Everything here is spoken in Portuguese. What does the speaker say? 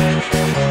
Música